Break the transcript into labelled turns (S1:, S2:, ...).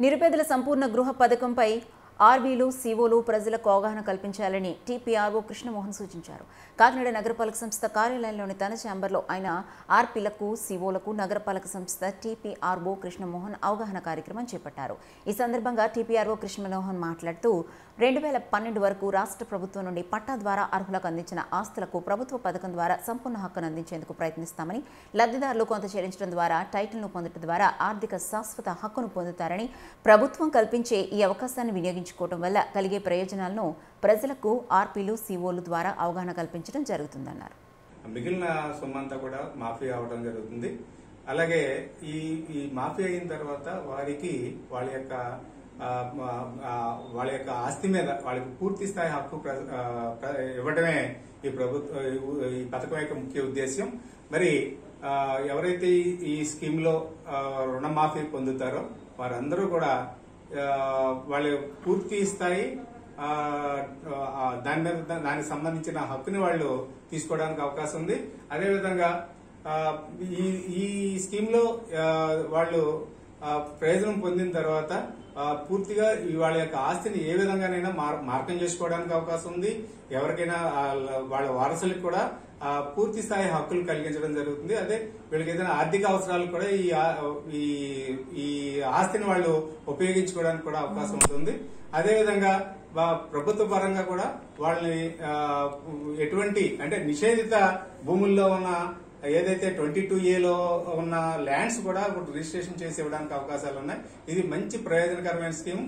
S1: నిరుపేదల సంపూర్ణ గృహ పథకంపై ఆర్వీలు సీఓలు ప్రజలకు అవగాహన కల్పించాలని టీపీఆర్ఓ కృష్ణమోహన్ సూచించారు. కాకినాడ నగరపాలక సంస్థ కార్యాలయంలోని తన ఛాంబర్లో ఆయన ఆర్పీలకు సీఓలకు నగరపాలక సంస్థ టీపీఆర్ఓ కృష్ణమోహన్ అవగాహన కార్యక్రమం చేపట్టారు. ఈ సందర్భంగా టీపీఆర్ఓ కృష్ణమోహన్ మాట్లాడుతూ రెండు వేల పన్నెండు వరకు రాష్ట్ర ప్రభుత్వం నుండి పట్టా ద్వారా అర్హులకు అందించిన ఆస్తులకు ప్రభుత్వ పథకం ద్వారా సంపూర్ణ హక్కును అందించేందుకు ప్రయత్నిస్తామని లబ్ధిదారులు కొంత చెల్లించడం ద్వారా టైటిల్ను పొందడం ద్వారా ఆర్థిక శాశ్వత హక్కును పొందుతారని ప్రభుత్వం కల్పించే ఈ అవకాశాన్ని వినియోగించారు ఉపయోగించుకోవడం వల్ల కలిగే ప్రయోజనాలను ప్రజలకు ఆర్పీలు సీఓలు ద్వారా అవగాహన కల్పించడం జరుగుతుందన్నారు.
S2: మిగిలిన సొమ్ము అంతా కూడా మాఫీ అవడం జరుగుతుంది. అలాగే ఈ ఈ మాఫీ అయిన తర్వాత వారికి వాళ్ళ యొక్క వాళ్ళ యొక్క ఆస్తి మీద వాళ్ళకి పూర్తి స్థాయి హక్కు ప్ర- ఇవ్వడమే ఈ ప్రభుత్వ ఈ పథకం యొక్క ముఖ్య ఉద్దేశ్యం. మరి ఎవరైతే ఈ- స్కీమ్లో స్కీమ్లో రుణమాఫీ పొందుతారో వారందరూ కూడా వాళ్ళు పూర్తి స్థాయి దాని మీద దానికి సంబంధించిన హక్కుని వాళ్ళు తీసుకోవడానికి అవకాశం ఉంది. అదేవిధంగా ఈ ఈ స్కీమ్లో వాళ్ళు ప్రయోజనం పొందిన తర్వాత పూర్తిగా వాళ్ళ యొక్క ఆస్తిని ఏ విధంగానైనా మార్- మార్కం చేసుకోవడానికి అవకాశం ఉంది. ఎవరికైనా వాళ్ళ- వాళ్ళ వారసులకు కూడా పూర్తి స్థాయి హక్కులు కలిగించడం జరుగుతుంది. అదే వీళ్ళకి ఏదైనా ఆర్థిక అవసరాలు కూడా ఈ ఈ ఈ ఆస్తిని వాళ్ళు ఉపయోగించుకోవడానికి కూడా అవకాశం ఉంటుంది. అదేవిధంగా ప్రభుత్వ పరంగా కూడా వాళ్ళని ఎటువంటి అంటే నిషేధిత భూముల్లో ఉన్న ఏదైతే ట్వంటీ టూ ఏలో ఉన్న ల్యాండ్స్ కూడా ఇప్పుడు రిజిస్ట్రేషన్ చేసి ఇవ్వడానికి అవకాశాలు ఉన్నాయి. ఇది మంచి ప్రయోజనకరమైన స్కీమ్.